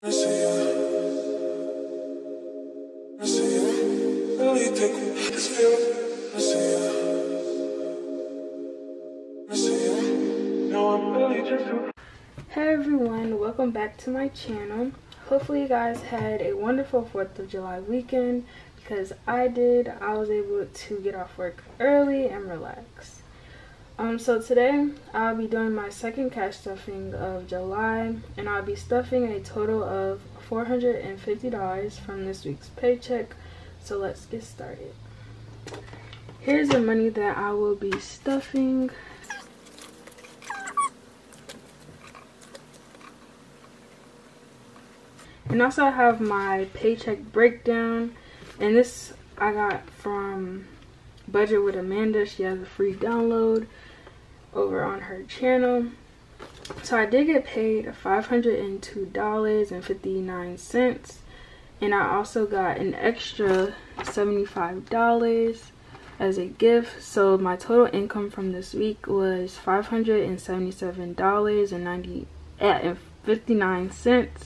I see ya. I see. This feel. I see ya. I see just. Hey everyone, welcome back to my channel. Hopefully you guys had a wonderful 4th of July weekend because I did. I was able to get off work early and relax. Um, so today I'll be doing my second cash stuffing of July and I'll be stuffing a total of $450 from this week's paycheck. So let's get started. Here's the money that I will be stuffing. And also I have my paycheck breakdown and this I got from Budget with Amanda. She has a free download over on her channel. So I did get paid $502.59 and I also got an extra $75 as a gift. So my total income from this week was $577.90 and 59 cents.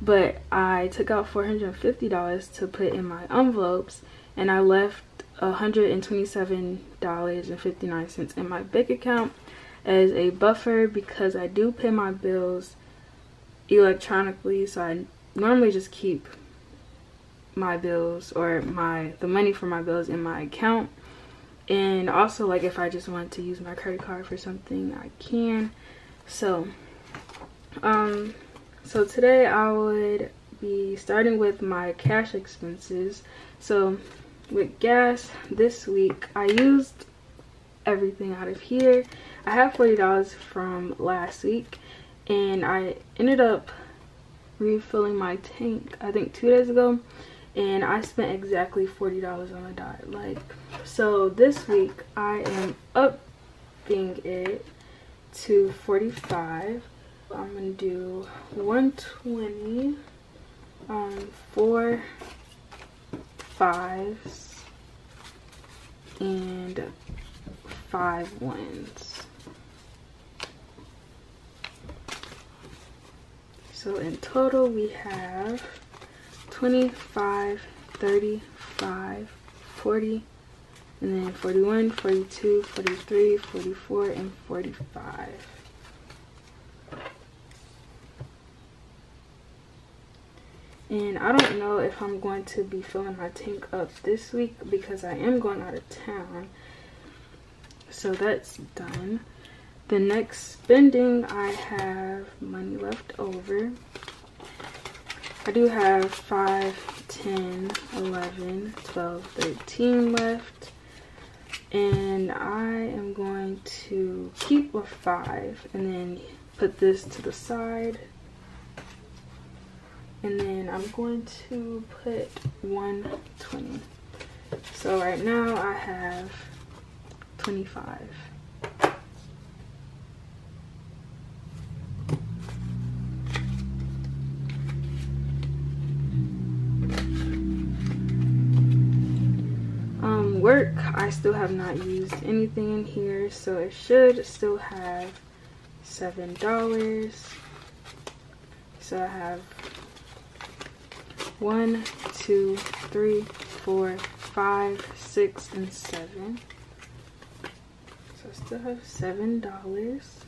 but I took out $450 to put in my envelopes and I left $127.59 in my bank account as a buffer because I do pay my bills electronically. So I normally just keep my bills or my the money for my bills in my account. And also like if I just want to use my credit card for something I can. So um so today I would be starting with my cash expenses. So with gas this week, I used everything out of here. I have $40 from last week and I ended up refilling my tank I think two days ago and I spent exactly $40 on a dot. Like so this week I am upping it to 45 I'm gonna do 120 um four fives and five ones. So in total we have 25 35 40 and then 41 42 43 44 and 45 and I don't know if I'm going to be filling my tank up this week because I am going out of town. So that's done. The next spending I have money left over. I do have 5 10 11 12 13 left. And I am going to keep a 5 and then put this to the side and then I'm going to put 120 so right now I have 25 um work I still have not used anything in here so it should still have seven dollars. So I have one, two, three, four, five, six, and seven. So I still have seven dollars.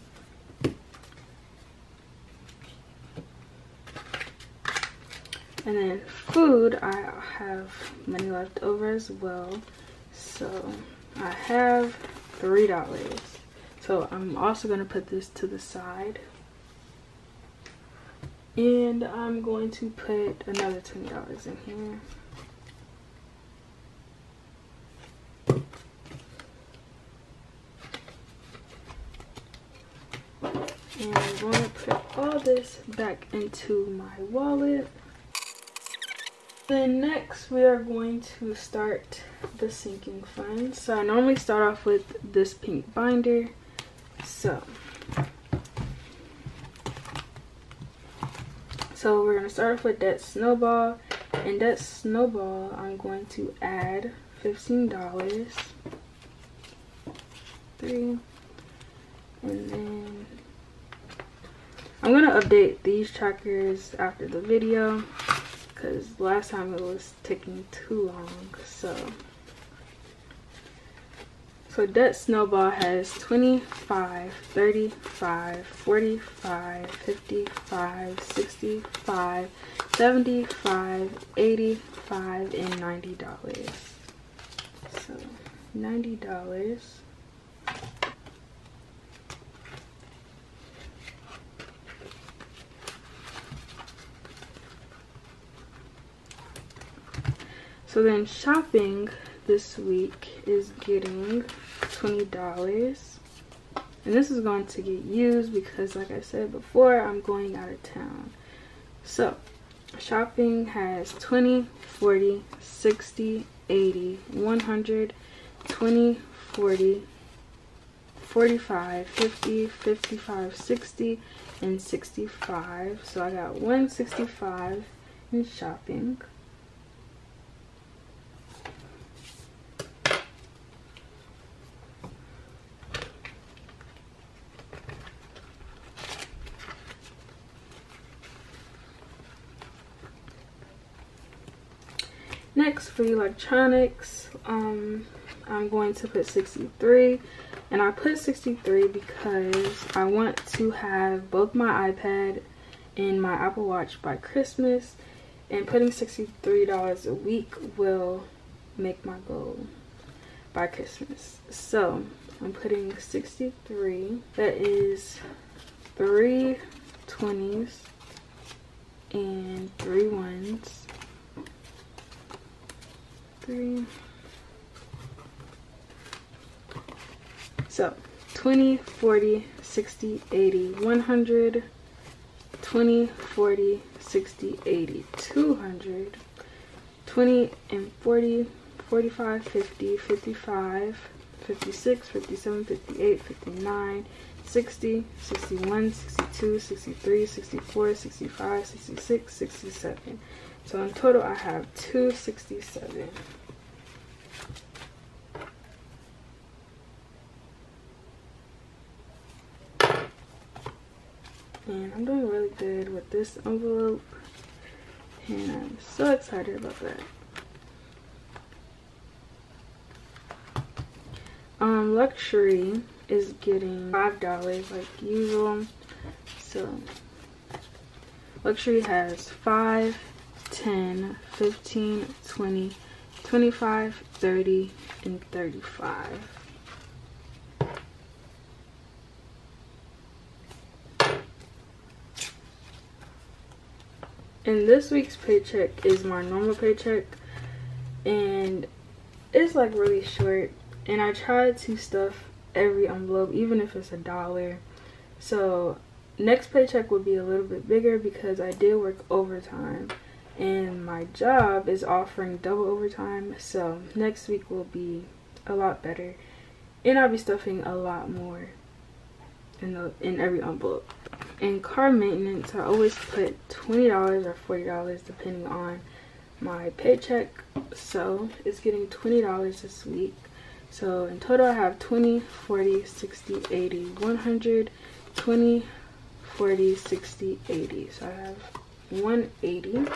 And then food, I have money left over as well. So I have three dollars. So I'm also gonna put this to the side and I'm going to put another $20 in here. And I'm going to put all this back into my wallet. Then next we are going to start the sinking fund. So I normally start off with this pink binder. So So we're going to start off with that snowball. And that snowball, I'm going to add $15. Three. And then I'm gonna update these trackers after the video because last time it was taking too long. So so Debt Snowball has 25, 35, 45, 55, 65, 75, 85, and $90. So $90. So then shopping this week is getting $20 and this is going to get used because like I said before I'm going out of town. So shopping has 20 40 60 80 100 20 40 45 50 55 60 and 65 so I got 165 in shopping next for electronics. Um i'm going to put 63 and i put 63 because i want to have both my ipad and my apple watch by christmas and putting 63 dollars a week will make my goal by christmas. So i'm putting 63 that is three 20s and three ones three. So 20, 40, 60, 80, 100, 20, 40, 60, 80, 200, 20 and 40, 45, 50, 55, 56, 57, 58, 59, 60, 61, 62, 63, 64, 65, 66, 67. So in total I have 267. And I'm doing really good with this envelope. And I'm so excited about that. Um, luxury is getting five dollars like usual. So luxury has five 10, 15, 20, 25, 30, and 35. And this week's paycheck is my normal paycheck and it's like really short and I try to stuff every envelope even if it's a dollar so next paycheck will be a little bit bigger because I did work overtime and my job is offering double overtime so next week will be a lot better. And I'll be stuffing a lot more in the in every envelope. In car maintenance I always put $20 or $40 depending on my paycheck. So it's getting $20 this week. So in total I have 20 40 60 80 100 20 40 60 80 so I have 180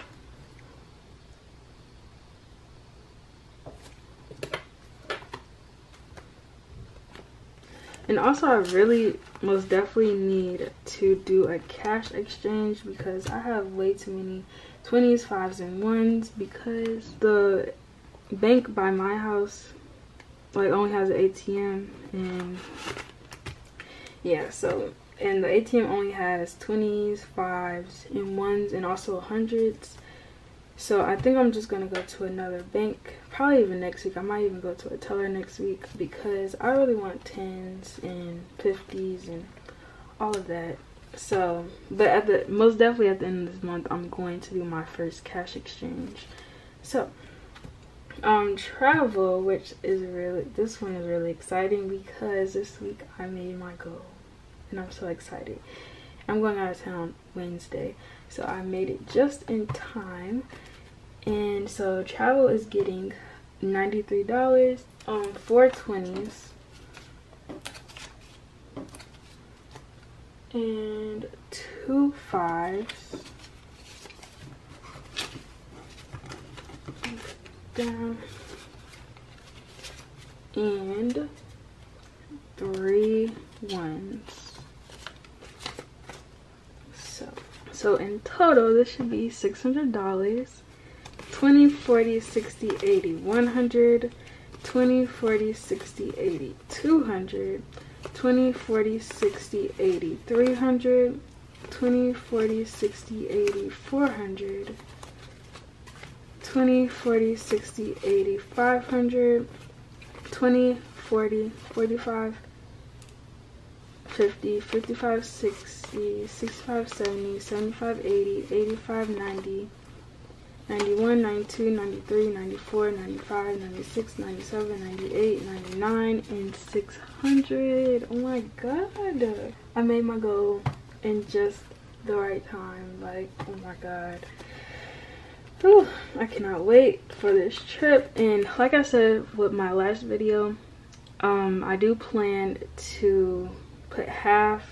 and also i really most definitely need to do a cash exchange because i have way too many 20s 5s and 1s because the bank by my house like only has an atm and yeah so and the atm only has 20s 5s and 1s and also 100s so I think I'm just to go to another bank. Probably even next week. I might even go to a teller next week because I really want 10s and 50s and all of that. So, but at the most definitely at the end of this month, I'm going to do my first cash exchange. So, um, travel, which is really, this one is really exciting because this week I made my goal and I'm so excited. I'm going out of town Wednesday, so I made it just in time and so travel is getting $93 on 420s and two fives. Down. And three ones. So, so in total, this should be $600. 20, 40, 60, 80, 100, 20, 40, 60, 80, 200, 20, 40, 60, 80, 300, 20, 40, 60, 80, 400, 20, 40, 60, 80, 500, 20, 40, 45, 50, 55, 60, 65, 70, 75, 80, 85, 90, 91, 92, 93, 94, 95, 96, 97, 98, 99, and 600. Oh my god. I made my goal in just the right time. Like, oh my god. Whew, I cannot wait for this trip. And like I said with my last video, um, I do plan to put half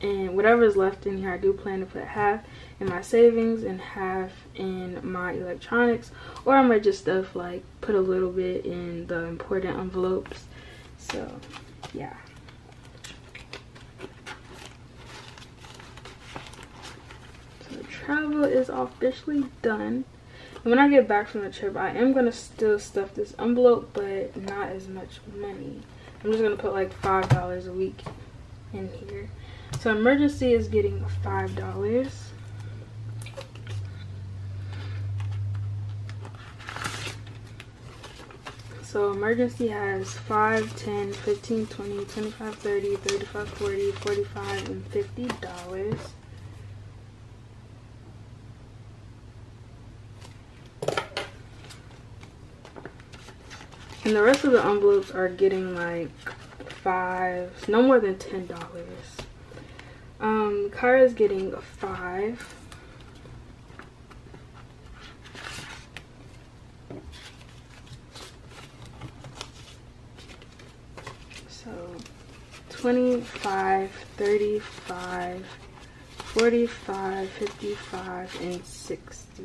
and whatever is left in here, I do plan to put half in my savings and half in my electronics or I might just stuff like put a little bit in the important envelopes. So yeah. So the travel is officially done. And when I get back from the trip I am gonna still stuff this envelope but not as much money. I'm just gonna put like five dollars a week in here. So emergency is getting five dollars So emergency has 5, 10, 15, 20, 25, 30, 35, 40, 45, and 50 dollars. And the rest of the envelopes are getting like five, no more than ten dollars. Um, Kara's getting a five. So 25, 35, 45, 55, and 60.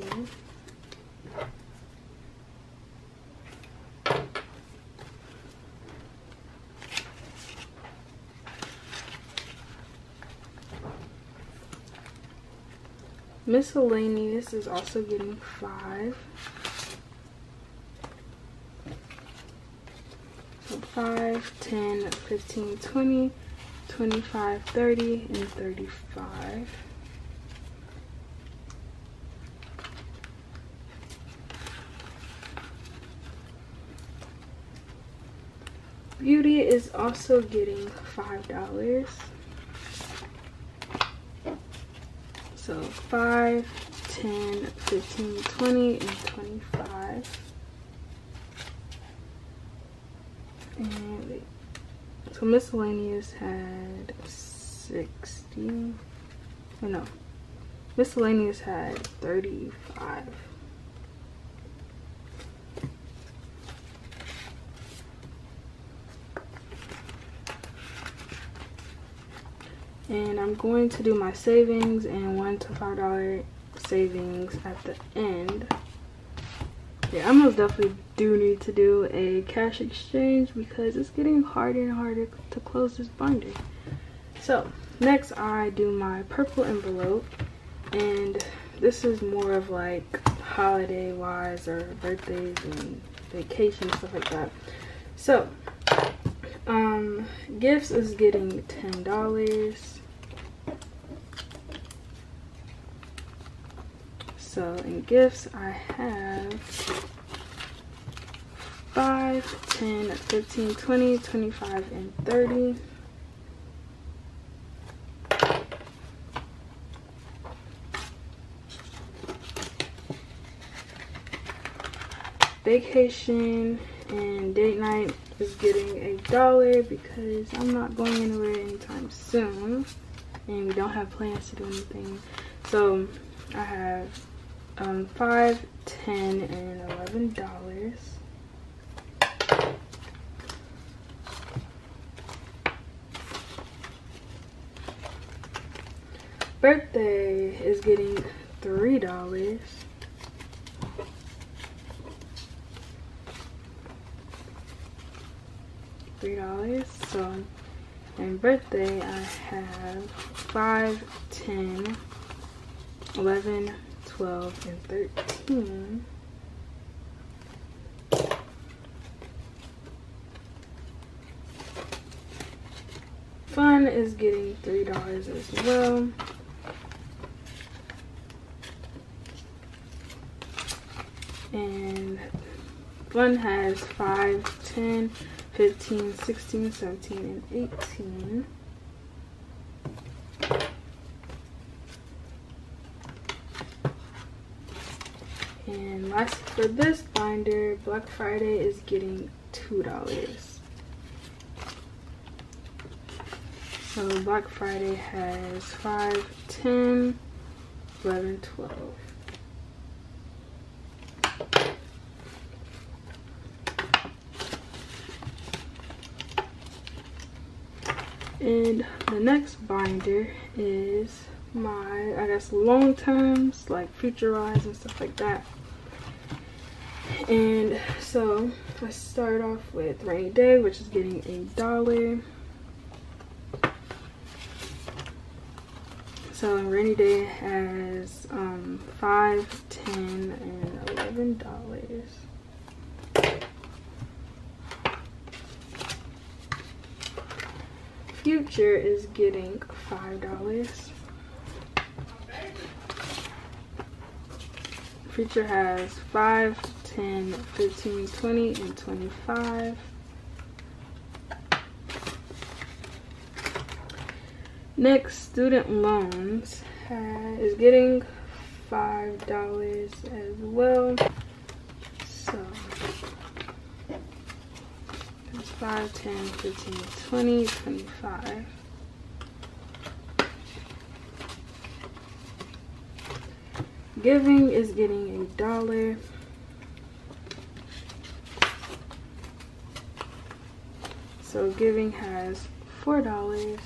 Miscellaneous is also getting five. So 5, 10, 15, 20, 25, 30, and 35. Beauty is also getting $5. So 5, 10, 15, 20, and 25. And. So miscellaneous had 60. Oh no. Miscellaneous had 35. and I'm going to do my savings and one to five dollar savings at the end yeah I most definitely do need to do a cash exchange because it's getting harder and harder to close this binder. So next I do my purple envelope and this is more of like holiday wise or birthdays and vacation stuff like that. So um gifts is getting ten dollars so in gifts i have 5 10 15 20 25 and 30 vacation and date night is getting a dollar because I'm not going anywhere anytime soon and we don't have plans to do anything. So I have um, 5 10 and 11 dollars birthday is getting three dollars. Three dollars. So in birthday I have five, ten, eleven, twelve, and thirteen. Fun is getting three dollars as well. And Fun has 5, 10, 15, 16, 17, and 18. And last for this binder, Black Friday is getting $2. So Black Friday has 5, 10, 11, 12. And the next binder is my, I guess, long terms, like Futurize and stuff like that. And so I start off with Rainy Day, which is getting a dollar. So rainy day has um, five, ten, and eleven dollars. Future is getting five dollars. Future has five, ten, fifteen, twenty, and 25. Next, student loans uh, is getting five dollars as well. So it's 5, 10, 15, 20, 25. Giving is getting a dollar. So giving has four dollars.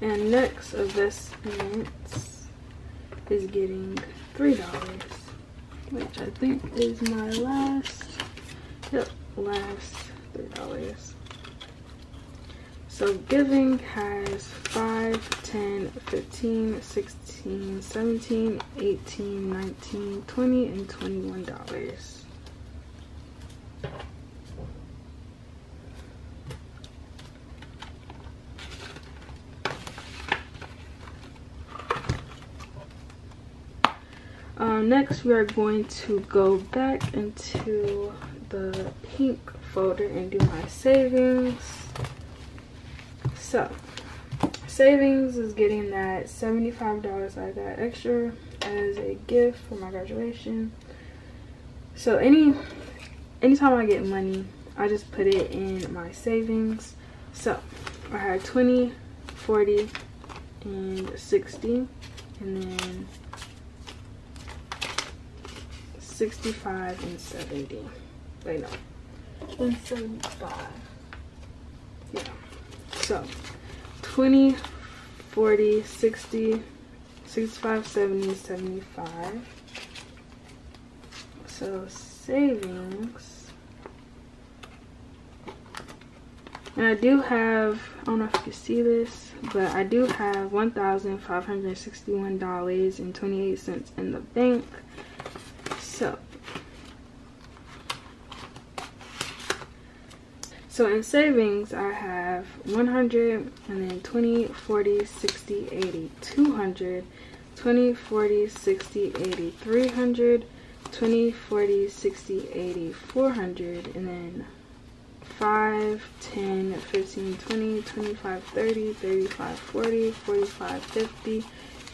And next investments is getting three dollars, which I think is my last. Yep, last three dollars. So giving has 5, 10, 15, 16, 17, 18, 19, 20, and 21 dollars. Um, next, we are going to go back into the pink folder and do my savings. So, savings is getting that $75 I got extra as a gift for my graduation. So, any anytime I get money, I just put it in my savings. So, I had 20, 40, and 60, and then 65 and 70. Wait, no. 175. Yeah. So, 20, 40, 60, 65, 70, 75. So, savings. And I do have, I don't know if you can see this, but I do have $1,561.28 in the bank. So, so in savings, I have 100 and then 20, 40, 60, 80, 200, 20, 40, 60, 80, 300, 20, 40, 60, 80, 400, and then 5, 10, 15, 20, 25, 30, 35, 40, 45, 50,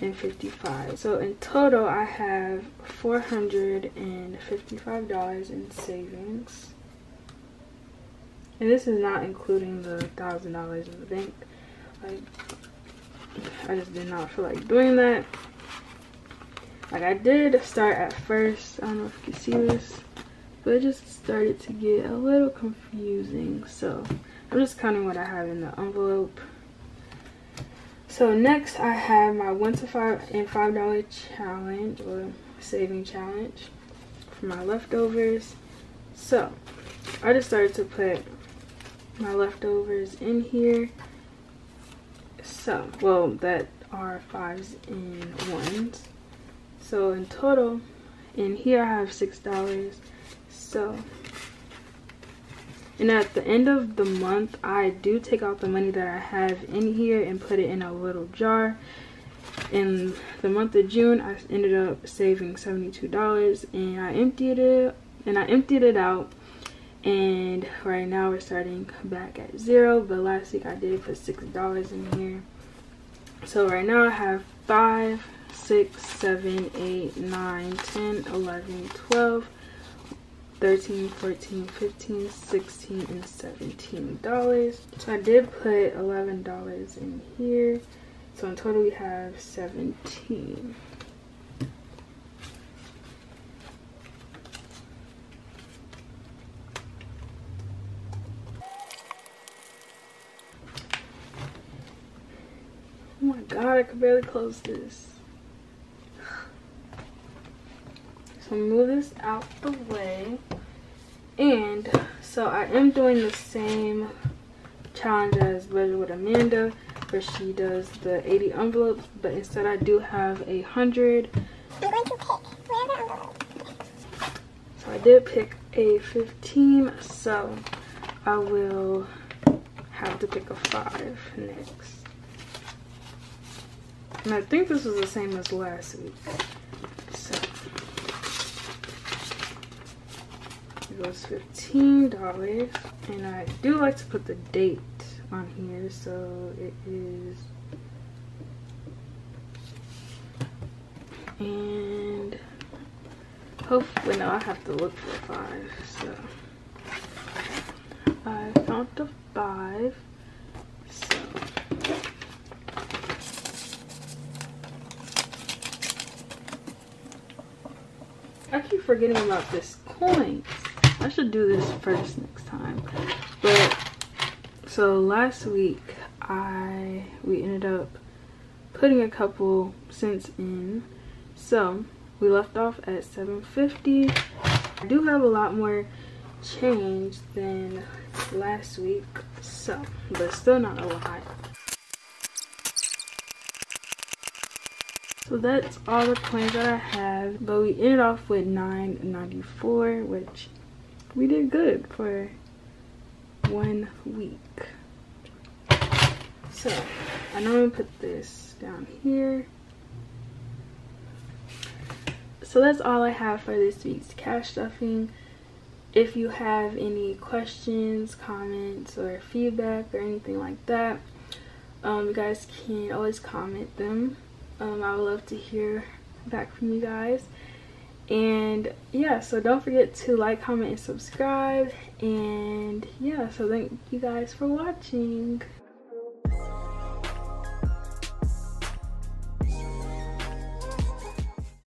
and 55 so in total i have 455 dollars in savings and this is not including the thousand dollars in the bank like i just did not feel like doing that like i did start at first i don't know if you can see this but it just started to get a little confusing so I'm just counting what I have in the envelope. So next I have my one to five and five dollar challenge or saving challenge for my leftovers. So I just started to put my leftovers in here. So well that are fives and ones. So in total in here I have six dollars. So and at the end of the month, I do take out the money that I have in here and put it in a little jar. In the month of June, I ended up saving $72 and I emptied it and I emptied it out and right now we're starting back at zero but last week i did put six dollars in here. So right now i have five six seven eight nine ten eleven twelve 13 14 15 16 and 17 dollars. So i did put 11 dollars in here. So in total we have 17 god, I can barely close this. So move this out the way. And so I am doing the same challenge as Budget with Amanda where she does the 80 envelopes but instead I do have a hundred. I'm going to pick envelope. So I did pick a 15 so I will have to pick a 5 next. And I think this was the same as last week. So it was $15. And I do like to put the date on here. So it is and hopefully no I have to look for five so I found the five I forgetting about this coins. I should do this first next time. But so last week I we ended up putting a couple cents in. So we left off at 750. I do have a lot more change than last week. So, but still not a lot. So that's all the coins that I have. But we ended off with 9.94, which we did good for one week. So I normally put this down here. So that's all I have for this week's cash stuffing. If you have any questions, comments, or feedback or anything like that, um, you guys can always comment them um, I would love to hear back from you guys. And yeah, so don't forget to like, comment, and subscribe. And yeah, so thank you guys for watching.